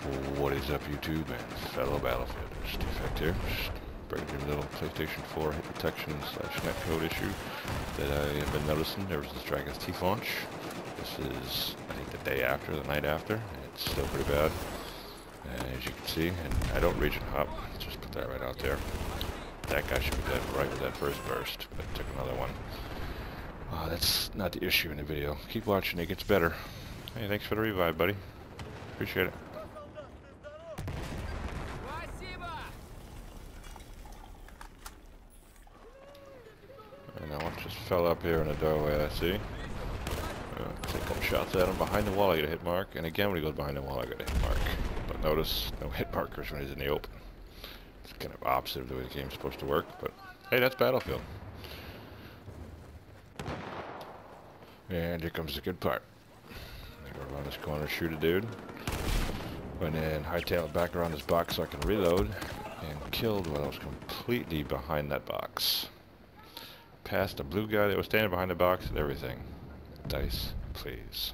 What is up YouTube and fellow Battlefielders? Defect here. Just bringing you a little PlayStation 4 hit detection slash netcode issue that I have been noticing ever since Dragon's Teeth launch. This is, I think, the day after, the night after. It's still pretty bad, as you can see. And I don't region hop, just put that right out there. That guy should be dead right with that first burst, but took another one. Uh, that's not the issue in the video. Keep watching, it gets better. Hey, thanks for the revive, buddy. Appreciate it. And I just fell up here in the doorway, I see. Uh, take couple shots at him. Behind the wall, I get a hit mark. And again, when he goes behind the wall, I get a hit mark. But notice, no hit markers when he's in the open. It's kind of opposite of the way the game's supposed to work, but hey, that's Battlefield. And here comes the good part. I go around this corner, shoot a dude. And then hightail it back around this box so I can reload. And killed when I was completely behind that box. Past a blue guy that was standing behind the box and everything. Dice, please.